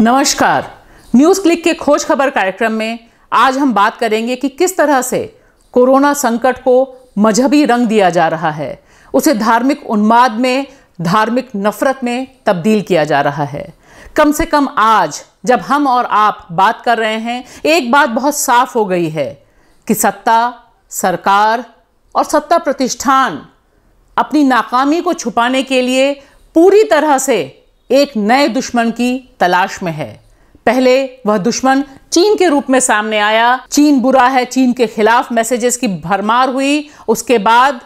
नमस्कार। News click के खोज खबर कार्यक्रम में आज हम बात करेंगे कि किस तरह से कोरोना संकट को मजहबी रंग दिया जा रहा है। उसे धार्मिक उन्माद में, धार्मिक नफरत में तब्दील किया जा रहा है। कम से कम आज, जब हम और आप बात कर रहे हैं, एक बात बहुत साफ़ हो गई है कि सत्ता, सरकार और सत्ता प्रतिष्ठान अपनी नाकामी को छुपाने के लिए पूरी तरह से एक नए दुश्मन की तलाश में है। पहले वह दुश्मन चीन के रूप में सामने आया। चीन बुरा है, चीन के खिलाफ मैसेजेस की भरमार हुई। उसके बाद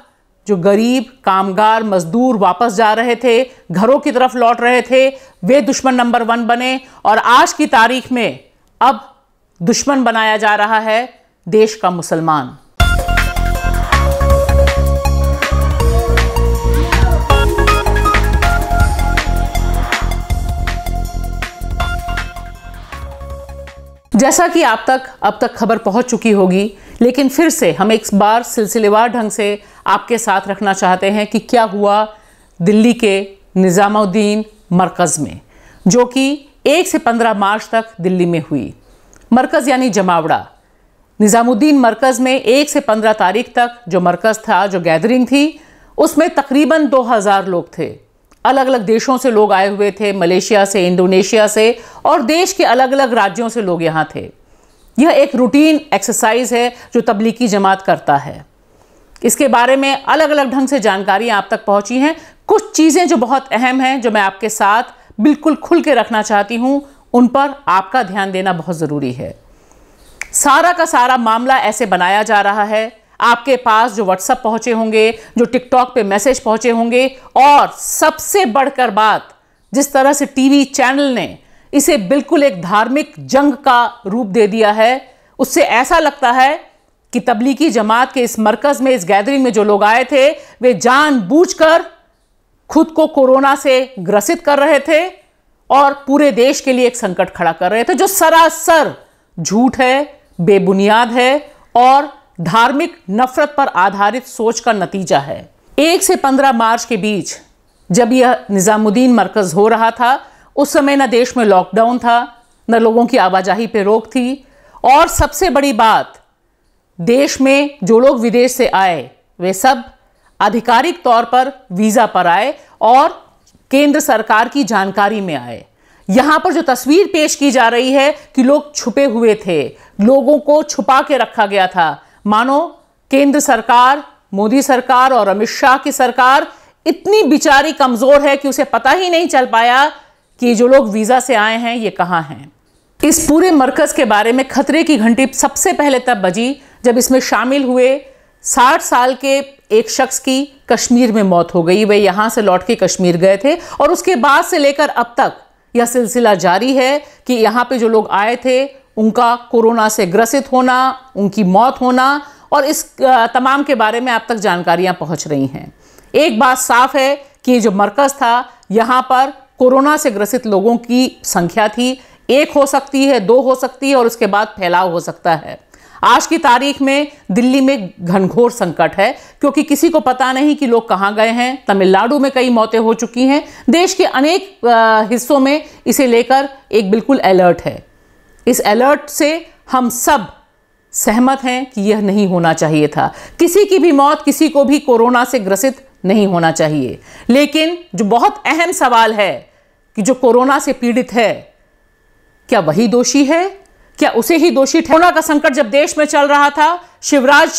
जो गरीब, कामगार, मजदूर वापस जा रहे थे, घरों की तरफ़ लौट रहे थे, वे दुश्मन नंबर वन बने और आज की तारीख में अब दुश्मन बनाया जा रहा है देश का मुसलमान। जैसा कि आप तक, अब तक खबर पहुँच चुकी होगी, लेकिन फिर से हम एक बार सिलसिलेवार ढंग से आपके साथ रखना चाहते हैं कि क्या हुआ दिल्ली के निज़ामुद्दीन मरकज़ में, जो कि एक से पंद्रह मार्च तक दिल्ली में हुई। मरकज़ यानी जमावड़ा। निज़ामुद्दीन मरकज़ में एक से पंद्रह तारीख तक जो मरकज़ था, जो गैदरिंग थी, उसमें तकरीबन दो हज़ार लोग थे। अलग अलग देशों से लोग आए हुए थे, मलेशिया से, इंडोनेशिया से, और देश के अलग अलग राज्यों से लोग यहाँ थे। यह एक रूटीन एक्सरसाइज है जो तबलीगी जमात करता है। इसके बारे में अलग अलग ढंग से जानकारियाँ आप तक पहुँची हैं। कुछ चीज़ें जो बहुत अहम हैं, जो मैं आपके साथ बिल्कुल खुल के रखना चाहती हूँ, उन पर आपका ध्यान देना बहुत ज़रूरी है। सारा का सारा मामला ऐसे बनाया जा रहा है आपके पास जो व्हाट्सएप पहुँचे होंगे, जो टिकटॉक पे मैसेज पहुँचे होंगे, और सबसे बढ़कर बात, जिस तरह से टीवी चैनल ने इसे बिल्कुल एक धार्मिक जंग का रूप दे दिया है, उससे ऐसा लगता है कि तबलीगी जमात के इस मरकज में, इस गैदरिंग में जो लोग आए थे, वे जानबूझकर खुद को कोरोना से ग्रसित कर रहे थे और पूरे देश के लिए एक संकट खड़ा कर रहे थे, जो सरासर झूठ है, बेबुनियाद है और धार्मिक नफरत पर आधारित सोच का नतीजा है। एक से पंद्रह मार्च के बीच, जब यह निज़ामुद्दीन मरकज़ हो रहा था, उस समय न देश में लॉकडाउन था, न लोगों की आवाजाही पर रोक थी। और सबसे बड़ी बात, देश में जो लोग विदेश से आए, वे सब आधिकारिक तौर पर वीज़ा पर आए और केंद्र सरकार की जानकारी में आए। यहाँ पर जो तस्वीर पेश की जा रही है कि लोग छुपे हुए थे, लोगों को छुपा के रखा गया था मानो, केंद्र सरकार, मोदी सरकार और अमित शाह की सरकार इतनी बिचारी कमज़ोर है कि उसे पता ही नहीं चल पाया कि जो लोग वीज़ा से आए हैं, ये कहाँ हैं। इस पूरे मरकज के बारे में खतरे की घंटी सबसे पहले तब बजी जब इसमें शामिल हुए 60 साल के एक शख्स की कश्मीर में मौत हो गई। वे यहाँ से लौट के कश्मीर गए थे और उसके बाद से लेकर अब तक यह सिलसिला जारी है कि यहाँ पे जो लोग आए थे उनका कोरोना से ग्रसित होना, उनकी मौत होना और इस तमाम के बारे में आप तक जानकारियाँ पहुँच रही हैं। एक बात साफ़ है कि जो मरकज़ था, यहाँ पर कोरोना से ग्रसित लोगों की संख्या थी। एक हो सकती है, दो हो सकती है और उसके बाद फैलाव हो सकता है। आज की तारीख में दिल्ली में घनघोर संकट है, क्योंकि किसी को पता नहीं कि लोग कहाँ गए हैं। तमिलनाडु में कई मौतें हो चुकी हैं। देश के अनेक हिस्सों में इसे लेकर एक बिल्कुल अलर्ट है। इस अलर्ट से हम सब सहमत हैं कि यह नहीं होना चाहिए था। किसी की भी मौत, किसी को भी कोरोना से ग्रसित नहीं होना चाहिए। लेकिन जो बहुत अहम सवाल है कि जो कोरोना से पीड़ित है, क्या वही दोषी है? क्या उसे ही दोषी कोरोना का संकट जब देश में चल रहा था, शिवराज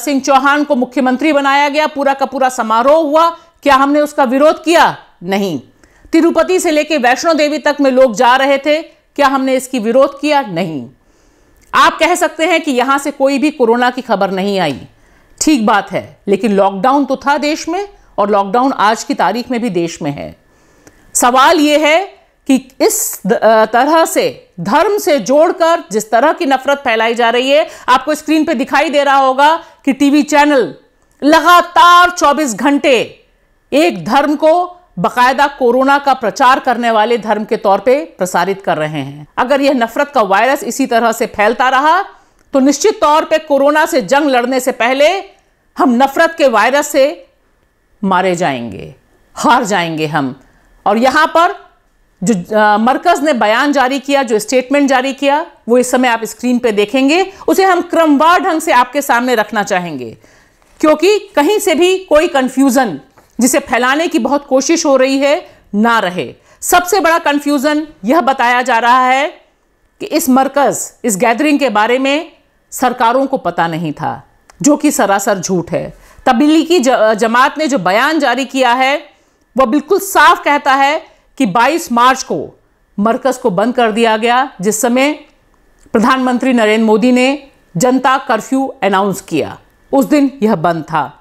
सिंह चौहान को मुख्यमंत्री बनाया गया, पूरा का पूरा समारोह हुआ, क्या हमने उसका विरोध किया? नहीं। तिरुपति से लेकर वैष्णो देवी तक में लोग जा रहे थे क्या हमने इसकी विरोध किया? नहीं। आप कह सकते हैं कि यहाँ से कोई भी कोरोना की खबर नहीं आई। ठीक बात है, लेकिन लॉकडाउन तो था देश में और लॉकडाउन आज की तारीख में भी देश में है। सवाल यह है कि इस तरह से, धर्म से जोड़कर जिस तरह की नफरत फैलाई जा रही है, आपको स्क्रीन पे दिखाई दे रहा होगा कि टीवी चैनल लगातार 24 घंटे एक धर्म को बकायदा कोरोना का प्रचार करने वाले धर्म के तौर पे प्रसारित कर रहे हैं। अगर यह नफरत का वायरस इसी तरह से फैलता रहा तो निश्चित तौर पे कोरोना से जंग लड़ने से पहले हम नफरत के वायरस से मारे जाएँगे, हार जाएँगे हम। और यहाँ पर जो मरकज ने बयान जारी किया, जो स्टेटमेंट जारी किया, वो इस समय आप स्क्रीन पे देखेंगे। उसे हम क्रमवार ढंग से आपके सामने रखना चाहेंगे, क्योंकि कहीं से भी कोई कंफ्यूजन जिसे फैलाने की बहुत कोशिश हो रही है, ना रहे। सबसे बड़ा कंफ्यूजन यह बताया जा रहा है कि इस मरकज, इस गैदरिंग के बारे में सरकारों को पता नहीं था, जो कि सरासर झूठ है। तबलीगी जमात ने जो बयान जारी किया है, वह बिल्कुल साफ़ कहता है कि 22 मार्च को मरकज को बंद कर दिया गया, जिस समय प्रधानमंत्री नरेंद्र मोदी ने जनता कर्फ्यू अनाउंस किया। उस दिन यह बंद था।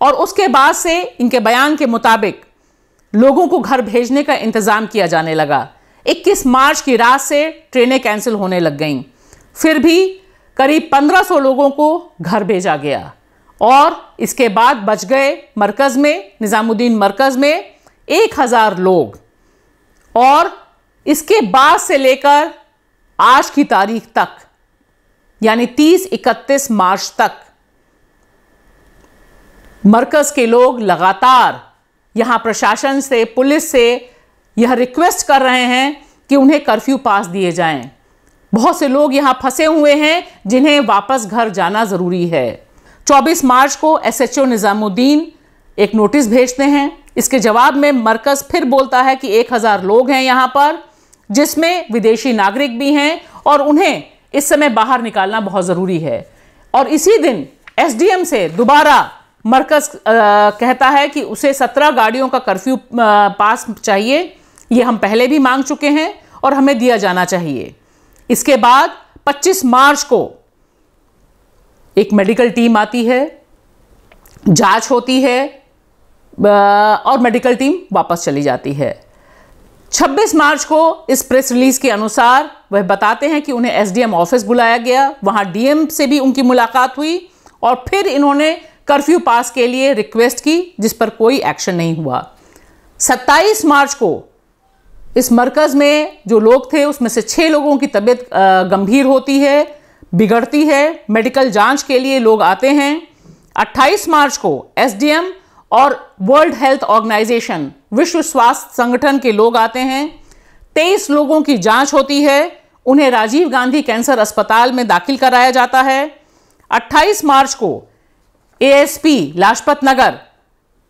और उसके बाद से इनके बयान के मुताबिक लोगों को घर भेजने का इंतज़ाम किया जाने लगा। 21 मार्च की रात से ट्रेनें कैंसिल होने लग गईं। फिर भी करीब 1500 लोगों को घर भेजा गया और इसके बाद बच गए मरकज में, निज़ामुद्दीन मरकज में 1000 लोग। और इसके बाद से लेकर आज की तारीख तक, यानी 30-31 मार्च तक मरकज के लोग लगातार यहाँ प्रशासन से, पुलिस से यह रिक्वेस्ट कर रहे हैं कि उन्हें कर्फ्यू पास दिए जाएँ। बहुत से लोग यहाँ फंसे हुए हैं जिन्हें वापस घर जाना ज़रूरी है। 24 मार्च को एसएचओ निज़ामुद्दीन एक नोटिस भेजते हैं। इसके जवाब में मरकज़ फिर बोलता है कि 1000 लोग हैं यहाँ पर, जिसमें विदेशी नागरिक भी हैं और उन्हें इस समय बाहर निकालना बहुत ज़रूरी है। और इसी दिन एसडीएम से दोबारा मरकज कहता है कि उसे सत्रह गाड़ियों का कर्फ्यू पास चाहिए। ये हम पहले भी मांग चुके हैं और हमें दिया जाना चाहिए। इसके बाद 25 मार्च को एक मेडिकल टीम आती है, जाँच होती है और मेडिकल टीम वापस चली जाती है। 26 मार्च को इस प्रेस रिलीज़ के अनुसार वह बताते हैं कि उन्हें एसडीएम ऑफ़िस बुलाया गया। वहाँ डीएम से भी उनकी मुलाकात हुई और फिर इन्होंने कर्फ्यू पास के लिए रिक्वेस्ट की, जिस पर कोई एक्शन नहीं हुआ। 27 मार्च को इस मरकज़ में जो लोग थे, उसमें से छः लोगों की तबीयत गंभीर होती है, बिगड़ती है। मेडिकल जाँच के लिए लोग आते हैं। 28 मार्च को एसडीएम और वर्ल्ड हेल्थ ऑर्गेनाइजेशन, विश्व स्वास्थ्य संगठन के लोग आते हैं। 23 लोगों की जाँच होती है। उन्हें राजीव गांधी कैंसर अस्पताल में दाखिल कराया जाता है। 28 मार्च को एएसपी लाजपत नगर।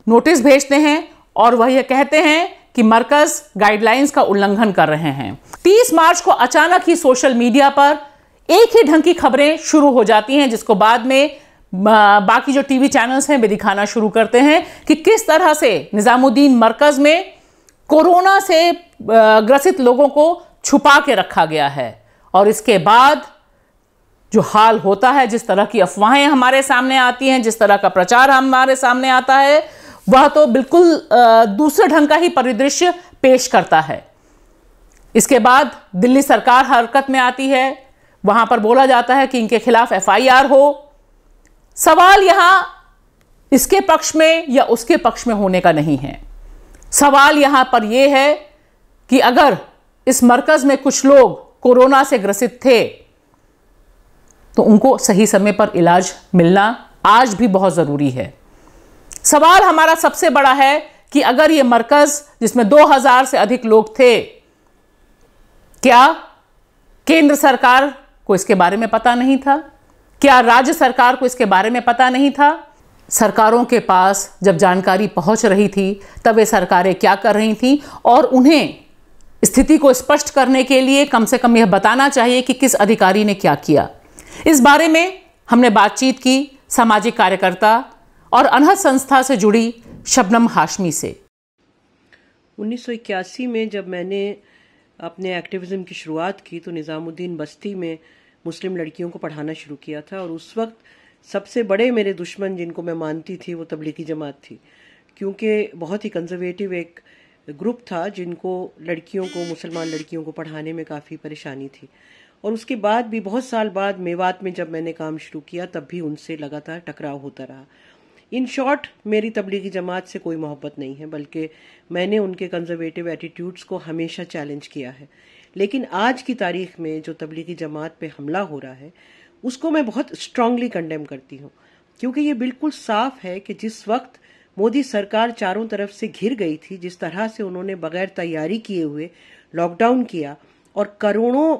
नोटिस भेजते हैं और वह यह कहते हैं कि मरकज गाइडलाइंस का उल्लंघन कर रहे हैं। 30 मार्च को अचानक ही सोशल मीडिया पर एक ही ढंग की खबरें शुरू हो जाती हैं, जिसको बाद में बाकी जो टीवी चैनल्स हैं, वे दिखाना शुरू करते हैं कि किस तरह से निज़ामुद्दीन मरकज में कोरोना से ग्रसित लोगों को छुपा के रखा गया है। और इसके बाद जो हाल होता है, जिस तरह की अफवाहें हमारे सामने आती हैं, जिस तरह का प्रचार हमारे सामने आता है, वह तो बिल्कुल दूसरे ढंग का ही परिदृश्य पेश करता है। इसके बाद दिल्ली सरकार हरकत में आती है। वहाँ पर बोला जाता है कि इनके खिलाफ एफआईआर हो। सवाल यहाँ इसके पक्ष में या उसके पक्ष में होने का नहीं है। सवाल यहाँ पर यह है कि अगर इस मरकज में कुछ लोग कोरोना से ग्रसित थे तो उनको सही समय पर इलाज मिलना आज भी बहुत ज़रूरी है। सवाल हमारा सबसे बड़ा है कि अगर ये मरकज़, जिसमें 2000 से अधिक लोग थे, क्या केंद्र सरकार को इसके बारे में पता नहीं था? क्या राज्य सरकार को इसके बारे में पता नहीं था? सरकारों के पास जब जानकारी पहुँच रही थी, तब वे सरकारें क्या कर रही थी? और उन्हें स्थिति को स्पष्ट करने के लिए कम से कम यह बताना चाहिए कि किस अधिकारी ने क्या किया। इस बारे में हमने बातचीत की सामाजिक कार्यकर्ता और अनहद संस्था से जुड़ी शबनम हाशमी से। उन्नीस सौ इक्यासी में जब मैंने अपने एक्टिविज्म की शुरुआत की तो निज़ामुद्दीन बस्ती में मुस्लिम लड़कियों को पढ़ाना शुरू किया था और उस वक्त सबसे बड़े मेरे दुश्मन जिनको मैं मानती थी वो तबलीगी जमात थी, क्योंकि बहुत ही कंजर्वेटिव एक ग्रुप था जिनको लड़कियों को, मुसलमान लड़कियों को पढ़ाने में काफ़ी परेशानी थी। और उसके बाद भी बहुत साल बाद मेवात में जब मैंने काम शुरू किया, तब भी उनसे लगातार टकराव होता रहा। इन शॉर्ट मेरी तबलीगी जमात से कोई मोहब्बत नहीं है, बल्कि मैंने उनके कंजर्वेटिव एटीट्यूड्स को हमेशा चैलेंज किया है। लेकिन आज की तारीख में जो तबलीगी जमात पे हमला हो रहा है, उसको मैं बहुत स्ट्रांगली कंडेम करती हूँ। क्योंकि ये बिल्कुल साफ़ है कि जिस वक्त मोदी सरकार चारों तरफ़ से घिर गई थी, जिस तरह से उन्होंने बगैर तैयारी किए हुए लॉकडाउन किया और करोड़ों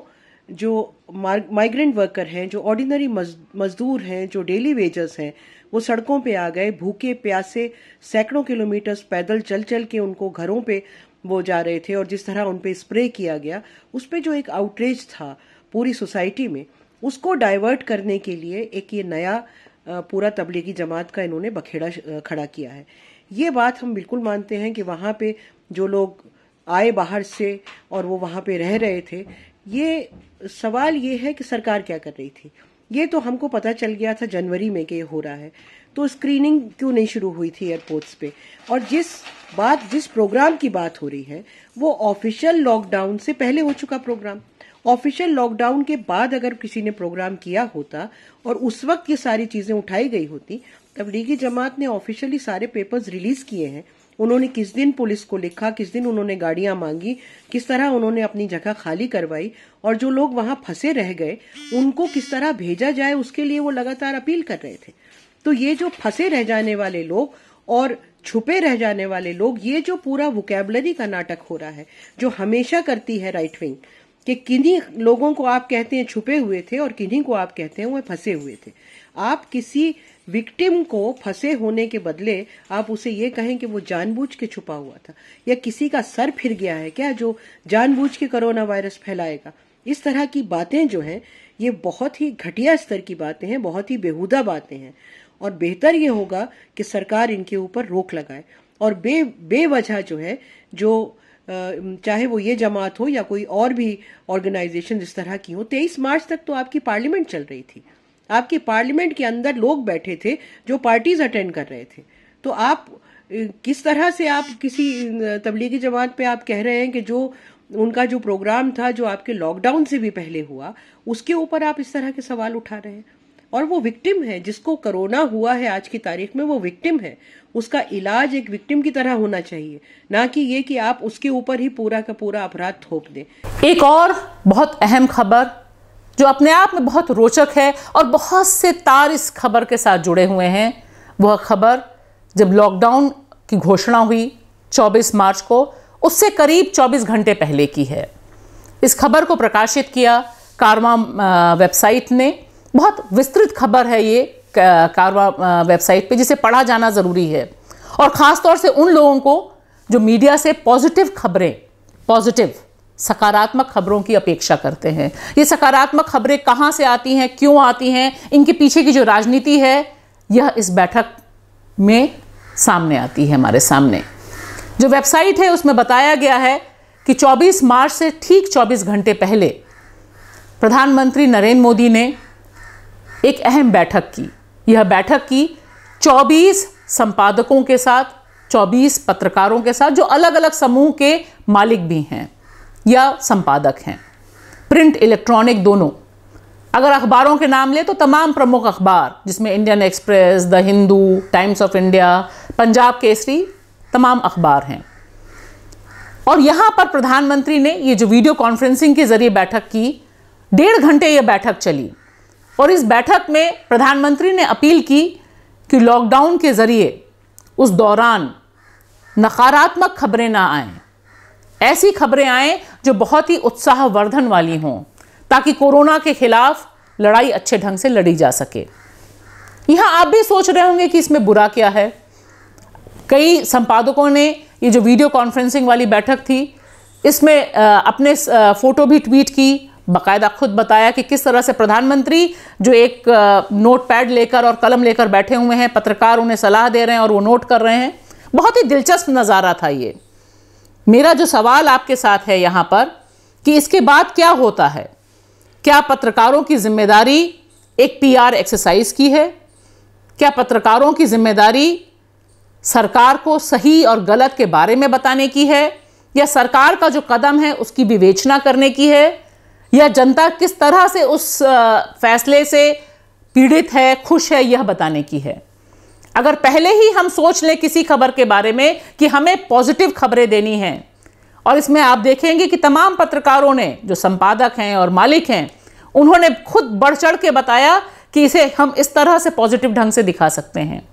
जो माइग्रेंट वर्कर हैं, जो ऑर्डिनरी मजदूर हैं, जो डेली वेजर्स हैं, वो सड़कों पे आ गए, भूखे, प्यासे, सैकड़ों किलोमीटर्स पैदल चल चल के उनको घरों पे वो जा रहे थे और जिस तरह उन पे स्प्रे किया गया, उस पर जो एक आउटरीच था पूरी सोसाइटी में, उसको डाइवर्ट करने के लिए एक ये नया पूरा तबलीगी जमात का इन्होंने बखेड़ा खड़ा किया है। ये बात हम बिल्कुल मानते हैं कि वहाँ पे जो लोग आए बाहर से और वो वहाँ पे रह रहे थे ये सवाल ये है कि सरकार क्या कर रही थी। ये तो हमको पता चल गया था जनवरी में कि ये हो रहा है। तो स्क्रीनिंग क्यों नहीं शुरू हुई थी एयरपोर्ट्स पे? और जिस बात, जिस प्रोग्राम की बात हो रही है, वो ऑफिशियल लॉकडाउन से पहले हो चुका प्रोग्राम ऑफिशियल लॉकडाउन के बाद अगर किसी ने प्रोग्राम किया होता और उस वक्त ये सारी चीज़ें उठाई गई होती, तब लीगी जमात ने ऑफिशियली सारे पेपर्स रिलीज़ किए हैं। उन्होंने किस दिन पुलिस को लिखा, किस दिन उन्होंने गाड़ियाँ मांगी, किस तरह उन्होंने अपनी जगह खाली करवाई और जो लोग वहाँ फंसे रह गए, उनको किस तरह भेजा जाए, उसके लिए वो लगातार अपील कर रहे थे। तो ये जो फंसे रह जाने वाले लोग और छुपे रह जाने वाले लोग, ये जो पूरा वोकेबलरी का नाटक हो रहा है, जो हमेशा करती है राइट विंग कि किन्हीं लोगों को आप कहते हैं छुपे हुए थे और किन्हीं को आप कहते हैं वो फंसे हुए थे। आप किसी विक्टिम को फंसे होने के बदले आप उसे ये कहें कि वो जानबूझ के छुपा हुआ था, या किसी का सर फिर गया है क्या जो जानबूझ के कोरोना वायरस फैलाएगा। इस तरह की बातें जो हैं, ये बहुत ही घटिया स्तर की बातें हैं, बहुत ही बेहुदा बातें हैं। और बेहतर ये होगा कि सरकार इनके ऊपर रोक लगाए। और बे, बेवजह जो है, जो चाहे वो ये जमात हो या कोई और भी ऑर्गेनाइजेशन इस तरह की हो, तेईस मार्च तक तो आपकी पार्लियामेंट चल रही थी। आपकी पार्लियामेंट के अंदर लोग बैठे थे जो पार्टीज़ अटेंड कर रहे थे। तो आप किस तरह से आप किसी तबलीगी जमात पे आप कह रहे हैं कि जो उनका जो प्रोग्राम था, जो आपके लॉकडाउन से भी पहले हुआ, उसके ऊपर आप इस तरह के सवाल उठा रहे हैं? और वो विक्टिम है, जिसको कोरोना हुआ है आज की तारीख में, वो विक्टिम है। उसका इलाज एक विक्टिम की तरह होना चाहिए, ना कि ये कि आप उसके ऊपर ही पूरा का पूरा अपराध थोप दें। एक और बहुत अहम खबर जो अपने आप में बहुत रोचक है और बहुत से तार इस खबर के साथ जुड़े हुए हैं। वह खबर जब लॉकडाउन की घोषणा हुई 24 मार्च को, उससे करीब 24 घंटे पहले की है। इस खबर को प्रकाशित किया कारवा वेबसाइट ने। बहुत विस्तृत खबर है ये कारवा वेबसाइट पे, जिसे पढ़ा जाना ज़रूरी है। और ख़ास तौर से उन लोगों को जो मीडिया से पॉजिटिव खबरें, पॉजिटिव सकारात्मक खबरों की अपेक्षा करते हैं। ये सकारात्मक खबरें कहाँ से आती हैं, क्यों आती हैं, इनके पीछे की जो राजनीति है, यह इस बैठक में सामने आती है, हमारे सामने। जो वेबसाइट है, उसमें बताया गया है कि 24 मार्च से ठीक 24 घंटे पहले प्रधानमंत्री नरेंद्र मोदी ने एक अहम बैठक की। यह बैठक की 24 संपादकों के साथ 24 पत्रकारों के साथ, जो अलग अलग समूह के मालिक भी हैं। या संपादक हैं। प्रिंट इलेक्ट्रॉनिक दोनों। अगर अखबारों के नाम लें तो तमाम प्रमुख अखबार, जिसमें Indian Express, the Hindu, Times of India, Punjab Kesari, तमाम अखबार हैं। और यहाँ पर प्रधानमंत्री ने ये जो वीडियो कॉन्फ्रेंसिंग के ज़रिए बैठक की, डेढ़ घंटे ये बैठक चली। और इस बैठक में प्रधानमंत्री ने अपील की कि लॉकडाउन के ज़रिए उस दौरान नकारात्मक खबरें ना आएँ। ऐसी खबरें आएँ जो बहुत ही उत्साहवर्धन वाली हों, ताकि कोरोना के खिलाफ लड़ाई अच्छे ढंग से लड़ी जा सके। यहाँ आप भी सोच रहे होंगे कि इसमें बुरा क्या है। कई संपादकों ने ये जो वीडियो कॉन्फ्रेंसिंग वाली बैठक थी, इसमें अपने फ़ोटो भी ट्वीट की, बाकायदा खुद बताया कि किस तरह से प्रधानमंत्री जो एक नोट पैड लेकर और कलम लेकर बैठे हुए हैं, पत्रकार उन्हें सलाह दे रहे हैं और वो नोट कर रहे हैं। बहुत ही दिलचस्प नज़ारा था ये। मेरा जो सवाल आपके साथ है यहाँ पर कि इसके बाद क्या होता है? क्या पत्रकारों की ज़िम्मेदारी एक पीआर एक्सरसाइज की है? क्या पत्रकारों की ज़िम्मेदारी सरकार को सही और गलत के बारे में बताने की है? या सरकार का जो कदम है उसकी विवेचना करने की है? या जनता किस तरह से उस फैसले से पीड़ित है, खुश है, यह बताने की है? अगर पहले ही हम सोच लें किसी खबर के बारे में कि हमें पॉजिटिव खबरें देनी हैं और इसमें आप देखेंगे कि तमाम पत्रकारों ने जो संपादक हैं और मालिक हैं उन्होंने खुद बढ़ चढ़ के बताया कि इसे हम इस तरह से पॉजिटिव ढंग से दिखा सकते हैं।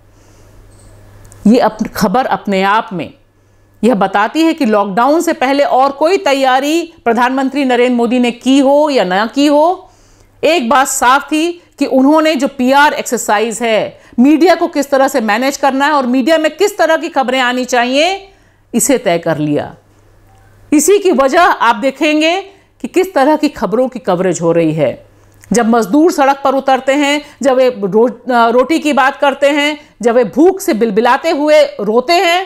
ये अप, खबर अपने आप में यह बताती है कि लॉकडाउन से पहले और कोई तैयारी प्रधानमंत्री नरेंद्र मोदी ने की हो या ना की हो एक बात साफ़ थी कि उन्होंने जो पीआर एक्सरसाइज है मीडिया को किस तरह से मैनेज करना है और मीडिया में किस तरह की खबरें आनी चाहिए इसे तय कर लिया। इसी की वजह आप देखेंगे कि किस तरह की खबरों की कवरेज हो रही है। जब मजदूर सड़क पर उतरते हैं जब वे रो, रोटी की बात करते हैं जब वे भूख से बिलबिलाते हुए रोते हैं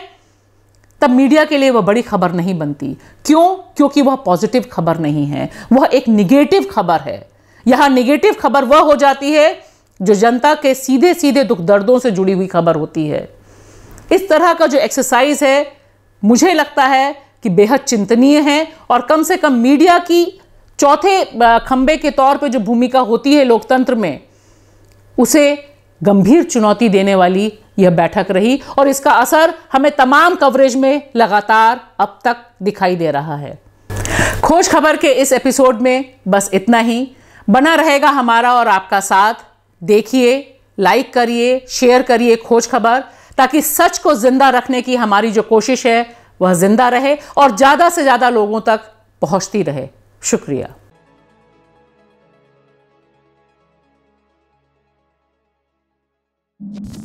तब मीडिया के लिए वह बड़ी खबर नहीं बनती। क्यों? क्योंकि वह पॉजिटिव खबर नहीं है। वह एक निगेटिव खबर है। यहाँ निगेटिव खबर वह हो जाती है जो जनता के सीधे सीधे दुख दर्दों से जुड़ी हुई खबर होती है। इस तरह का जो एक्सरसाइज है, मुझे लगता है कि बेहद चिंतनीय है और कम से कम मीडिया की चौथे खंबे के तौर पे जो भूमिका होती है लोकतंत्र में, उसे गंभीर चुनौती देने वाली यह बैठक रही और इसका असर हमें तमाम कवरेज में लगातार अब तक दिखाई दे रहा है। खोज खबर के इस एपिसोड में बस इतना ही। बना रहेगा हमारा और आपका साथ। देखिए लाइक करिए शेयर करिए खोज खबर, ताकि सच को ज़िंदा रखने की हमारी जो कोशिश है, वह ज़िंदा रहे और ज़्यादा से ज़्यादा लोगों तक पहुँचती रहे। शुक्रिया। you